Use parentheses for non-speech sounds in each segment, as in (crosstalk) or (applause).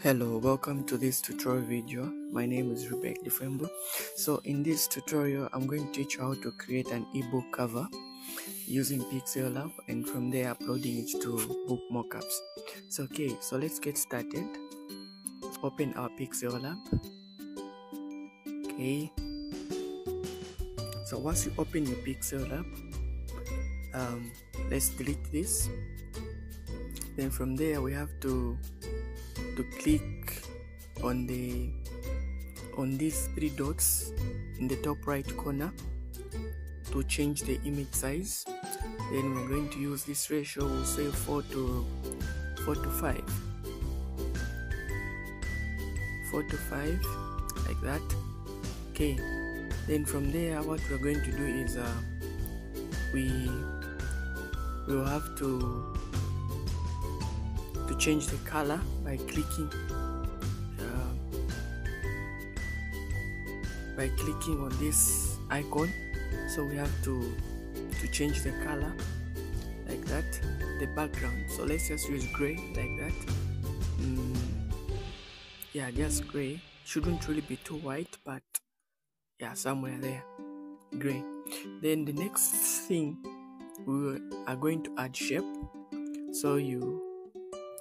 Hello, welcome to this tutorial video. My name is Rebecca Defembo. So in this tutorial, I'm going to teach you how to create an ebook cover using Pixel Lab and from there uploading it to book mockups. So okay, so let's get started. Open our Pixel Lab. Okay. So once you open your Pixel Lab, um, let's delete this. Then from there we have to to click on the on these three dots in the top right corner to change the image size. Then we're going to use this ratio we'll say 4 to 4 to 5 4 to 5 like that. Okay. Then from there what we're going to do is uh, we will have to to change the color by clicking uh, by clicking on this icon. So we have to to change the color like that the background. So let's just use gray like that. Mm, yeah just gray. Shouldn't really be too white but yeah somewhere there gray. Then the next thing we are going to add shape. So you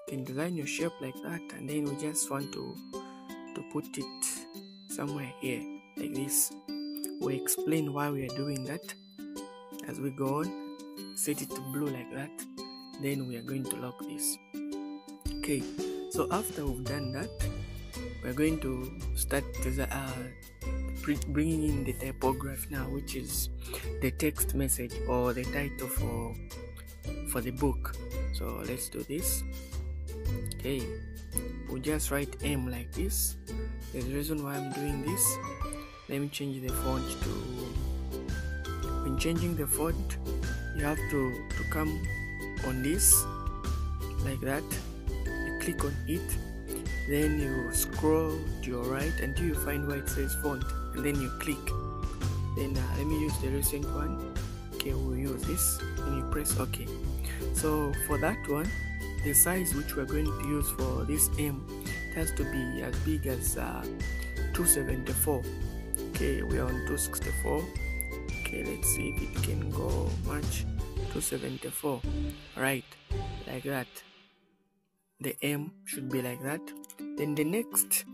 can design your shape like that and then we just want to to put it somewhere here like this. We explain why we are doing that. As we go on set it to blue like that then we are going to lock this. Okay so after we've done that we're going to start uh, bringing in the typography now which is the text message or the title for for the book. So let's do this okay we'll just write m like this. There's a reason why i'm doing this. Let me change the font to when changing the font you have to to come on this like that. You click on it. Then you scroll to your right until you find where it says font and then you click. Then uh, let me use the recent one. Okay we'll use this. And you press ok so for that one the size which we're going to use for this M has to be as big as uh, 274 okay we are on 264 okay let's see if it can go much. 274 right like that. The M should be like that. Then the next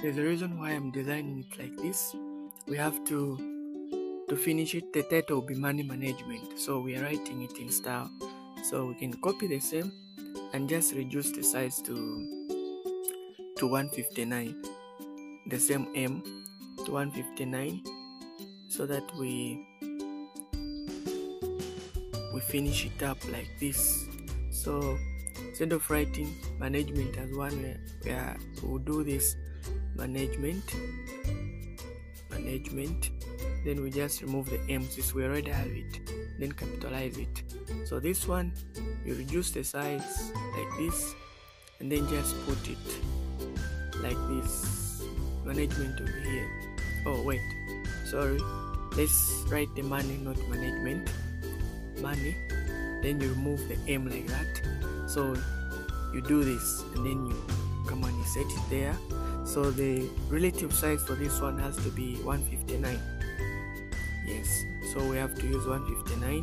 there's a reason why I'm designing it like this. We have to to finish it. The title will be money management. So we are writing it in style. So we can copy the same and just reduce the size to to 159 the same m to 159 so that we we finish it up like this. So instead of writing management as one where we'll do this management management. Then we just remove the m since we already have it then capitalize it. So this one you reduce the size like this and then just put it like this. Management over here. Oh wait. Sorry. Let's write the money not management. Money. Then you remove the m like that. So you do this and then you come on you set it there. So the relative size for this one has to be 159 yes. So we have to use 159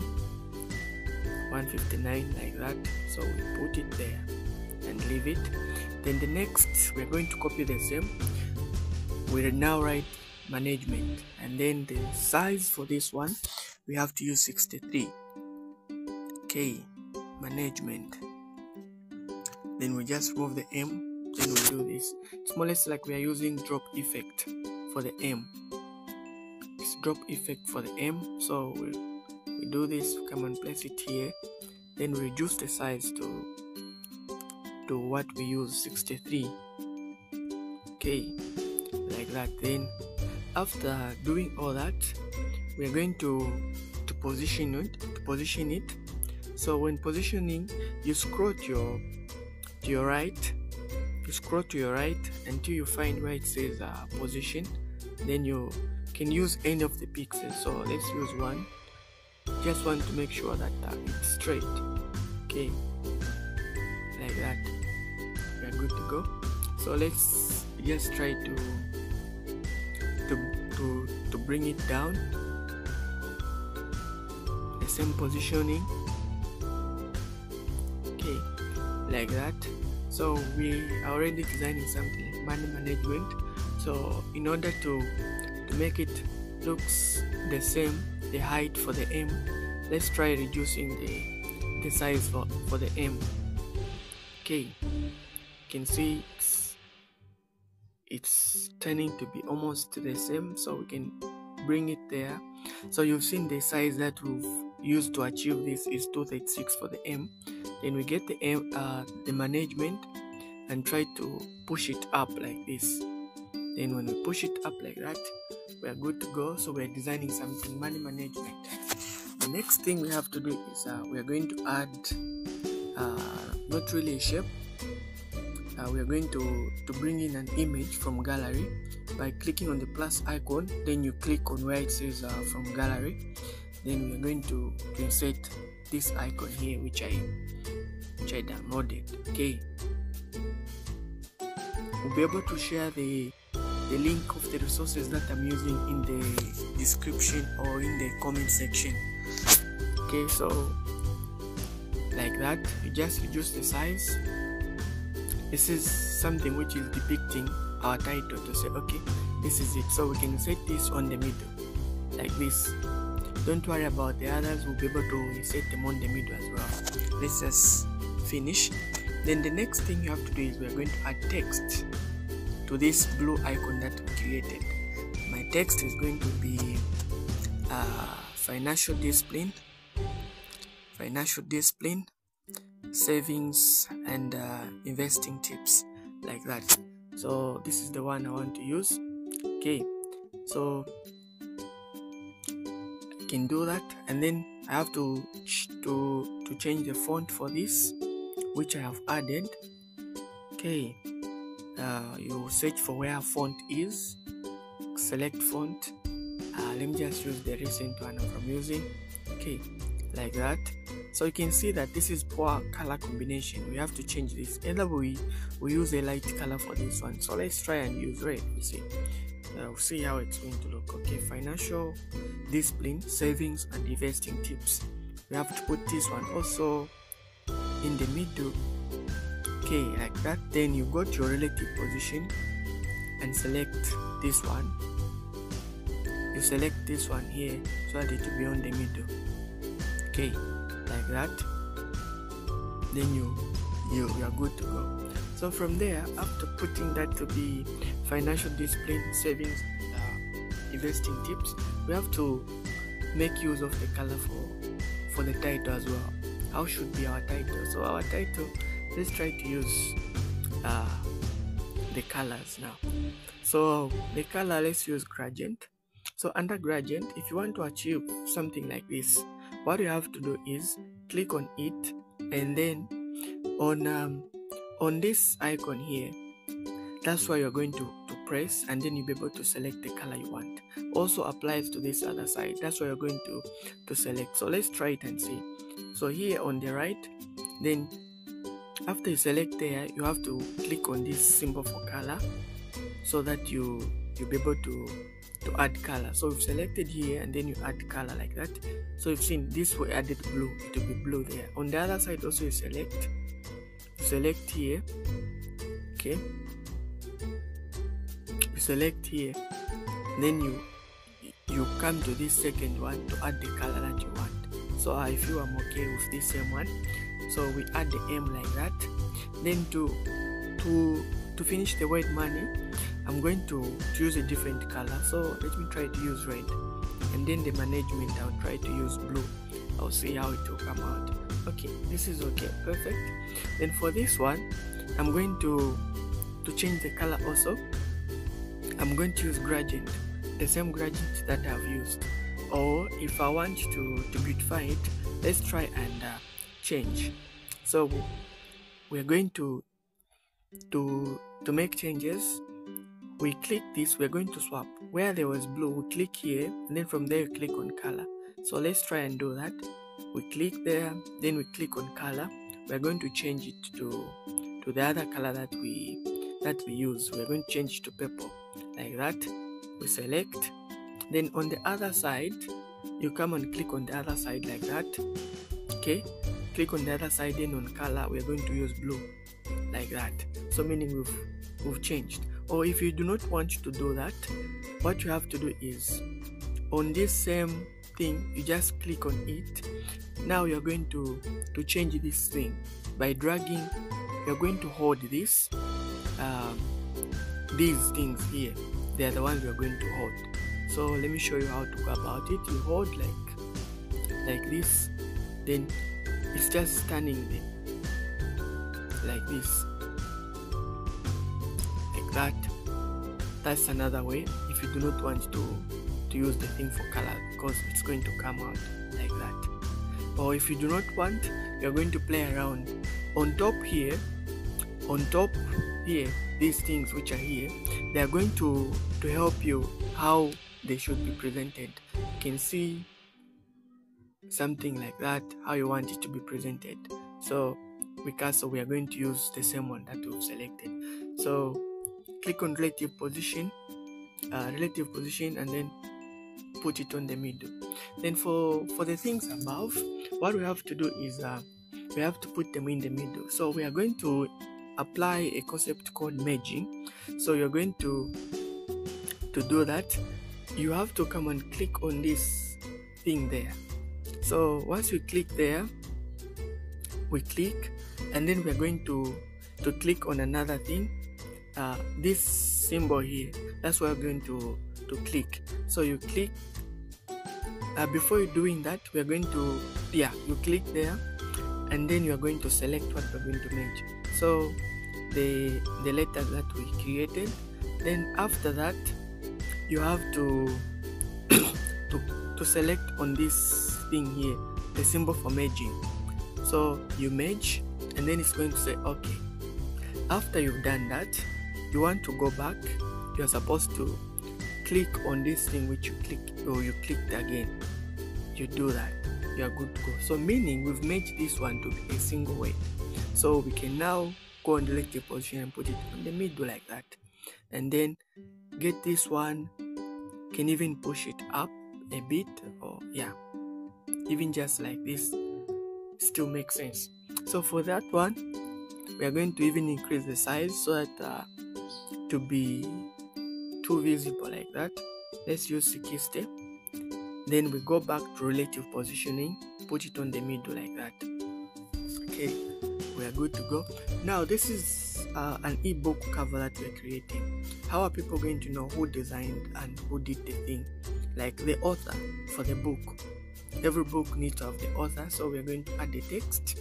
159 like that. So we put it there and leave it. Then the next we're going to copy the same. We'll now write management. And then the size for this one we have to use 63 okay management. Then we just move the m. Then we do this. It's more or less like we are using drop effect for the m drop effect for the m. So we we do this come and place it here. Then reduce the size to to what we use 63 okay like that. Then after doing all that we are going to to position it to position it. So when positioning you scroll to your to your right. You scroll to your right until you find where it says uh, position then you can use any of the pixels. So let's use one. Just want to make sure that uh, it's straight. Okay. Like that. We are good to go. So let's just try to to to, to bring it down. The same positioning. Okay. Like that. So we are already designing something money management so in order to to make it looks the same the height for the m let's try reducing the the size for for the m. Okay you can see it's it's turning to be almost the same so we can bring it there. So you've seen the size that we've used to achieve this is 236 for the m. Then we get the m uh, the management and try to push it up like this then when we push it up like that we are good to go. So we're designing something money management. The next thing we have to do is uh, we are going to add uh, not really a shape. Uh, we are going to to bring in an image from gallery. By clicking on the plus icon then you click on where it says uh, from gallery. Then we are going to, to insert this icon here which i which i downloaded. Okay. We'll be able to share the the link of the resources that i'm using in the description or in the comment section. Okay so like that you just reduce the size. This is something which is depicting our title to say okay this is it. So we can set this on the middle like this. Don't worry about the others we'll be able to set them on the middle as well. Let's just finish. Then the next thing you have to do is we're going to add text to this blue icon that we created. My text is going to be uh, financial discipline financial discipline savings and uh, investing tips like that. So this is the one i want to use. Okay so i can do that. And then i have to to to change the font for this which i have added. Okay uh, you search for where font is select font. Uh, let me just use the recent one i'm using. Okay like that. So you can see that this is poor color combination. We have to change this. Either we we use a light color for this one. So let's try and use red we see. Uh, we'll see how it's going to look. Okay financial discipline savings and investing tips. We have to put this one also in the middle okay like that then you go to your relative position and select this one. You select this one here so that it will be on the middle. Okay like that. Then you you, you are good to go. So from there after putting that to be financial discipline savings uh, investing tips we have to make use of the color for for the title as well. How should be our title? So our title let's try to use uh, the colors now. So the color let's use gradient. So under gradient if you want to achieve something like this what you have to do is click on it and then on um, on this icon here that's where you're going to, to press and then you'll be able to select the color you want. Also applies to this other side. That's where you're going to to select. So let's try it and see. So here on the right then after you select there you have to click on this symbol for color so that you you'll be able to to add color. So we've selected here and then you add color like that. So you've seen this we added blue. It will be blue there. On the other side also you select select here. Okay. You select here. Then you you come to this second one to add the color that you want. So i feel i'm okay with this same one so we add the m like that. Then to to to finish the word money i'm going to choose a different color. So let me try to use red. And then the management i'll try to use blue. I'll see how it will come out. Okay this is okay perfect. Then for this one i'm going to to change the color also. I'm going to use gradient the same gradient that i've used. Or if i want to to beautify it let's try and uh, change. So we're going to to to make changes. We click this we're going to swap. Where there was blue we click here and then from there you click on color. So let's try and do that. We click there then we click on color. We're going to change it to to the other color that we that we use. We're going to change to purple. Like that. We select. Then on the other side you come and click on the other side like that. Okay click on the other side then on color we're going to use blue like that. So meaning we've we've changed. Or if you do not want to do that what you have to do is on this same thing you just click on it. Now you're going to to change this thing. By dragging you're going to hold this um, these things here. They are the ones you're going to hold. So let me show you how to go about it. You hold like like this then it's just standing there. Like this. Like that. That's another way. If you do not want to to use the thing for color because it's going to come out like that. Or if you do not want you're going to play around. On top here on top here these things which are here they are going to to help you how they should be presented. You can see something like that how you want it to be presented. So because we are going to use the same one that we've selected. So click on relative position uh, relative position and then put it on the middle. Then for for the things above what we have to do is uh, we have to put them in the middle. So we are going to apply a concept called merging. So you're going to to do that. You have to come and click on this thing there so once we click there we click and then we're going to to click on another thing. Uh, this symbol here that's what we're going to to click. So you click uh, before you doing that we're going to yeah you click there and then you're going to select what we're going to make so the the letter that we created then after that you have to (coughs) to to select on this thing here the symbol for merging. So you merge and then it's going to say okay after you've done that you want to go back you're supposed to click on this thing which you click or you clicked again. You do that you are good to go. So meaning we've made this one to be a single way. So we can now go on the position and put it on the middle like that. And then get this one can even push it up a bit or yeah even just like this still makes sense. So for that one we are going to even increase the size so that uh, to be too visible like that. Let's use 60 then we go back to relative positioning put it on the middle like that. Okay we are good to go. Now this is uh, an ebook cover that we're creating. How are people going to know who designed and who did the thing? Like the author for the book every book needs to have the author so we're going to add the text.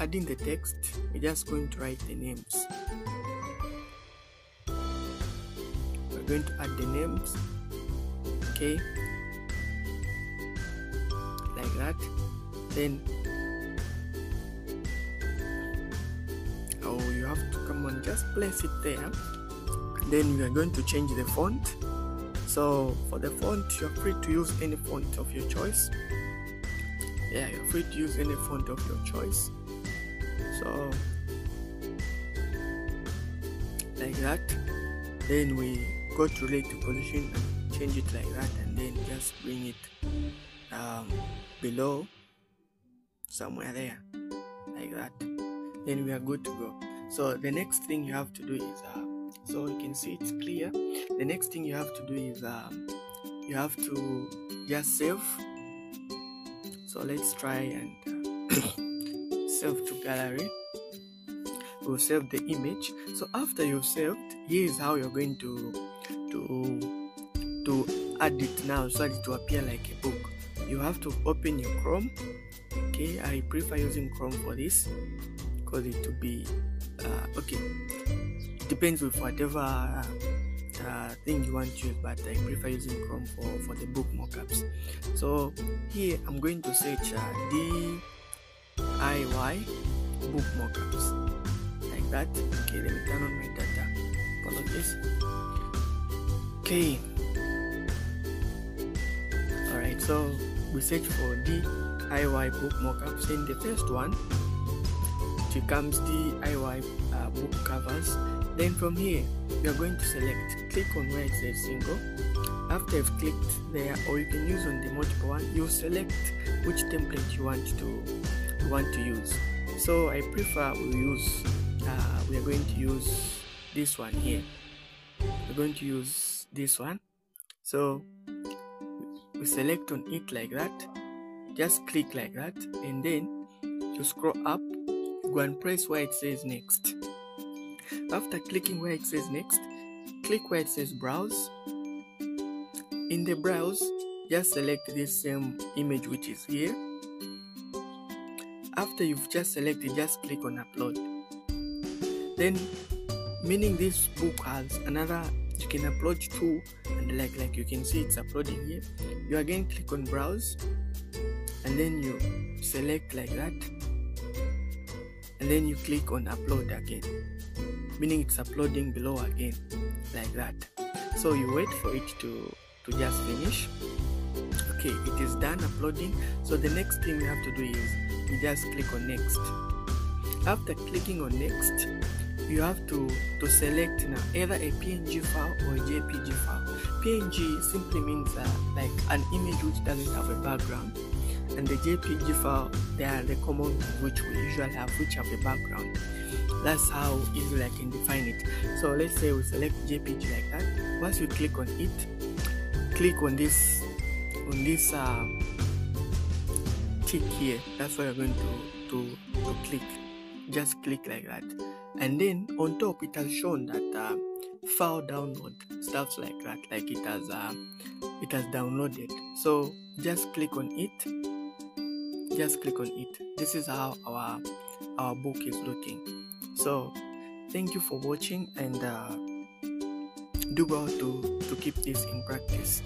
Adding the text we're just going to write the names. We're going to add the names okay? Like that. Then oh you have to come on just place it there. Then we are going to change the font so for the font you're free to use any font of your choice. Yeah you're free to use any font of your choice. So like that. Then we go to relative position and change it like that and then just bring it um, below somewhere there like that. Then we are good to go. So the next thing you have to do is uh, so you can see it's clear. The next thing you have to do is um, you have to just save so let's try and (coughs) save to gallery. We'll save the image. So after you've saved here is how you're going to to to add it now so that it will appear like a book. You have to open your chrome. Okay i prefer using chrome for this because it will be uh, okay it depends with whatever uh, uh, thing you want to use but i prefer using chrome for for the book mockups so here i'm going to search uh, diy book mockups like that. Okay let me turn on my data. Apologies. Okay. All right so we search for diy book mockups in the first one it comes DIY then from here you are going to select click on where it says single. After you've clicked there or you can use on the multiple one you select which template you want to you want to use. So I prefer we use uh, we are going to use this one here. We're going to use this one. So we select on it like that. Just click like that. And then you scroll up go and press where it says next after clicking where it says next click where it says browse. In the browse just select this same image which is here. After you've just selected just click on upload. Then meaning this book has another you can upload two and like like you can see it's uploading here. You again click on browse and then you select like that. And then you click on upload again meaning it's uploading below again like that. So you wait for it to to just finish. Okay it is done uploading. So the next thing we have to do is you just click on next. After clicking on next you have to to select now either a png file or a jpg file. Png simply means uh, like an image which doesn't have a background. And the jpg file they are the common which we usually have which have a background that's how easily i can define it. So let's say we select jpg like that. Once you click on it click on this on this uh, tick here. That's what you're going to to to click. Just click like that. And then on top it has shown that uh, file download stuff like that. Like it has uh, it has downloaded. So just click on it. Just click on it. This is how our our book is looking so thank you for watching and uh, do well to to keep this in practice